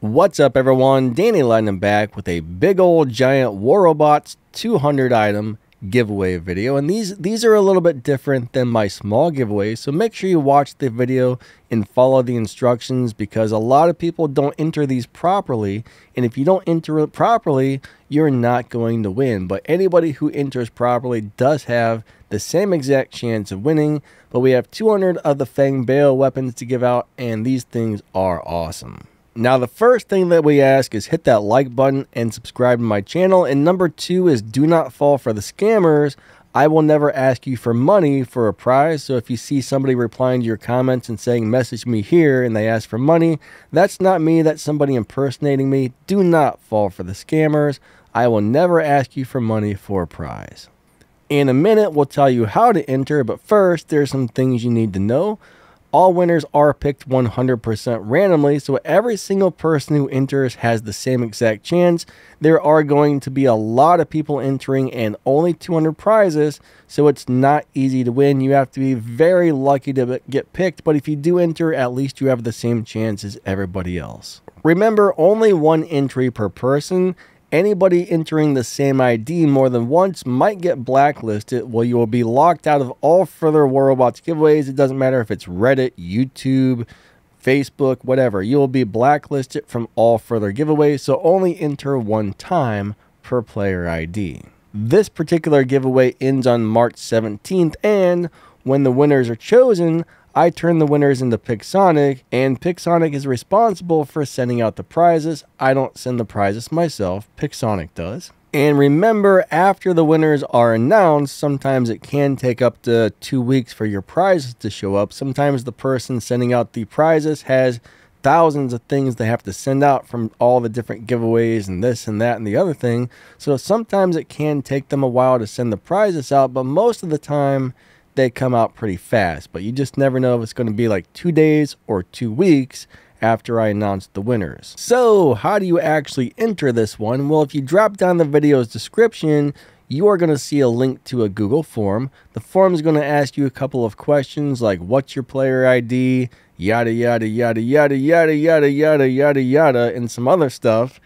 What's up everyone, Danny Lightning back with a big old giant War Robots 200 item giveaway video. And these these are a little bit different than my small giveaways so make sure you watch the video and follow the instructions because a lot of people don't enter these properly. And if you don't enter it properly you're not going to win. But anybody who enters properly does have the same exact chance of winning. But we have 200 of the Fengbao weapons to give out and these things are awesome now, the first thing that we ask is hit that like button and subscribe to my channel. And number two is do not fall for the scammers. I will never ask you for money for a prize. So if you see somebody replying to your comments and saying, message me here, and they ask for money, that's not me. That's somebody impersonating me. Do not fall for the scammers. I will never ask you for money for a prize. In a minute, we'll tell you how to enter, but first, there's some things you need to know. All winners are picked 100% randomly, so every single person who enters has the same exact chance. There are going to be a lot of people entering and only 200 prizes, so it's not easy to win. You have to be very lucky to get picked, but if you do enter, at least you have the same chance as everybody else. Remember, only one entry per person, Anybody entering the same ID more than once might get blacklisted, well, you will be locked out of all further War Robots giveaways. It doesn't matter if it's Reddit, YouTube, Facebook, whatever. You will be blacklisted from all further giveaways, so only enter one time per player ID. This particular giveaway ends on March 17th, and when the winners are chosen, I turn the winners into Pixonic, and Pixonic is responsible for sending out the prizes. I don't send the prizes myself, Pixonic does. And remember, after the winners are announced, sometimes it can take up to two weeks for your prizes to show up. Sometimes the person sending out the prizes has thousands of things they have to send out from all the different giveaways and this and that and the other thing. So sometimes it can take them a while to send the prizes out, but most of the time, they come out pretty fast, but you just never know if it's going to be like two days or two weeks after I announce the winners. So how do you actually enter this one? Well, if you drop down the video's description, you are going to see a link to a Google form. The form is going to ask you a couple of questions like what's your player ID, yada, yada, yada, yada, yada, yada, yada, yada, yada, and some other stuff.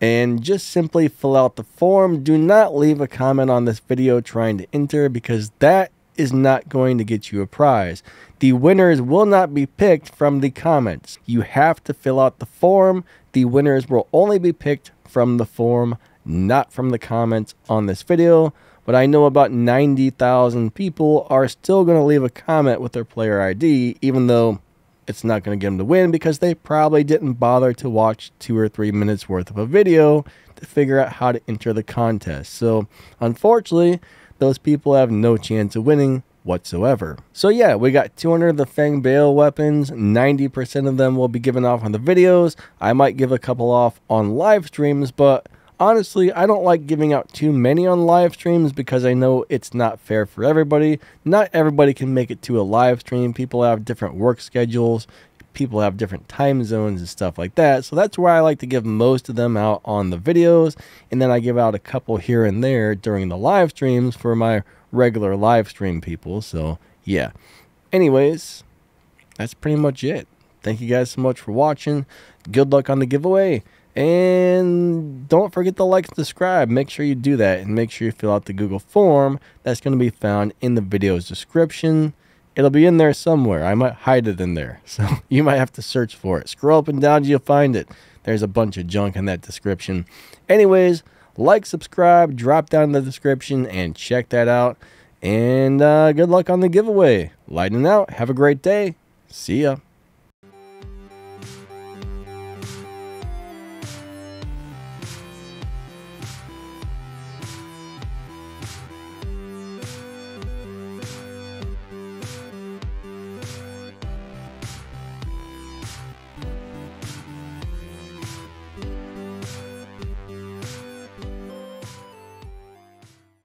And just simply fill out the form. Do not leave a comment on this video trying to enter because that is not going to get you a prize. The winners will not be picked from the comments. You have to fill out the form. The winners will only be picked from the form, not from the comments on this video. But I know about 90,000 people are still going to leave a comment with their player ID, even though it's not going to get them to win because they probably didn't bother to watch two or three minutes worth of a video to figure out how to enter the contest. So, unfortunately, those people have no chance of winning whatsoever. So yeah, we got 200 of the Fengbao weapons. 90% of them will be given off on the videos. I might give a couple off on live streams, but honestly, I don't like giving out too many on live streams because I know it's not fair for everybody. Not everybody can make it to a live stream. People have different work schedules people have different time zones and stuff like that. So that's why I like to give most of them out on the videos. And then I give out a couple here and there during the live streams for my regular live stream people. So yeah. Anyways, that's pretty much it. Thank you guys so much for watching. Good luck on the giveaway. And don't forget to like and subscribe. Make sure you do that and make sure you fill out the Google form that's going to be found in the video's description. It'll be in there somewhere. I might hide it in there. So you might have to search for it. Scroll up and down, you'll find it. There's a bunch of junk in that description. Anyways, like, subscribe, drop down in the description, and check that out. And uh, good luck on the giveaway. Lightning out. Have a great day. See ya.